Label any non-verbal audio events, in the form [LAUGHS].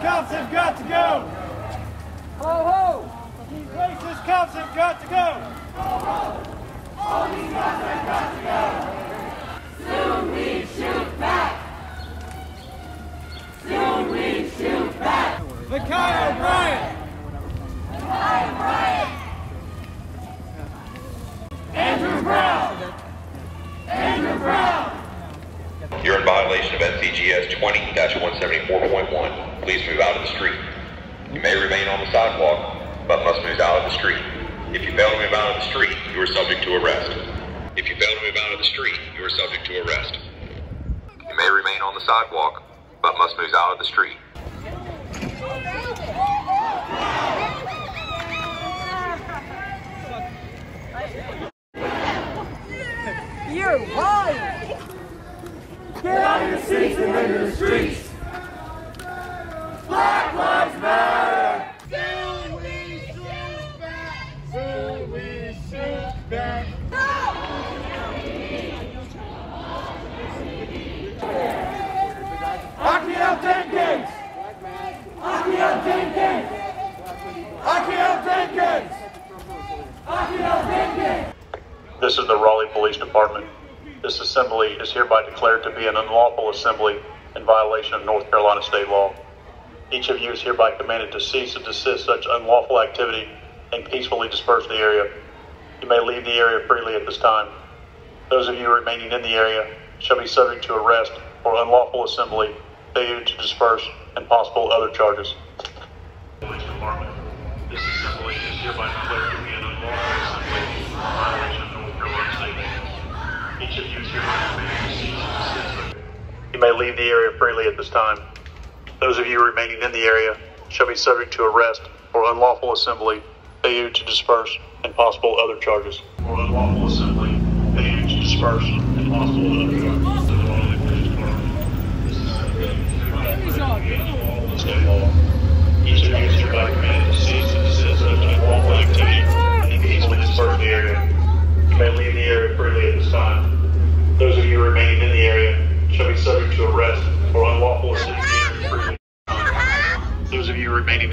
cops have got to go! Ho ho! These racist cops have got to go! Ho ho! All these cops have got to go! Soon we shoot back! Soon we shoot back! Ma'khia Bryant! NCGS 20-174.1. Please move out of the street. You may remain on the sidewalk, but must move out of the street. If you fail to move out of the street, you are subject to arrest. If you fail to move out of the street, you are subject to arrest. You may remain on the sidewalk, but must move out of the street. You're! Get out of your seats and the streets! Black Lives Matter! We shoot back! We shoot back! Akiel Denkins! Akiel Denkins! Akiel Denkins! Akiel Denkins! This is the Raleigh Police Department. This assembly is hereby declared to be an unlawful assembly in violation of North Carolina state law. Each of you is hereby commanded to cease and desist such unlawful activity and peacefully disperse the area. You may leave the area freely at this time. Those of you remaining in the area shall be subject to arrest for unlawful assembly, failure to disperse, and possible other charges. Police Department. This assembly is hereby declared to be an unlawful assembly in violation of North Carolina state law. Each of you is hereby commanded to cease and desist. You may leave the area freely at this time. Those of you remaining in the area shall be subject to arrest for unlawful assembly, failure to disperse, and possible other charges. Unlawful assembly, failure to disperse, and possible other charges. to the Raleigh Police Department. This is unlawful state law. Each of you is hereby commanded to cease and desist such unlawful activity and peacefully disperse the area. You may leave the area freely at this time. Those of you remaining in the area shall be subject to arrest for unlawful assembly. [LAUGHS] Those of you remaining.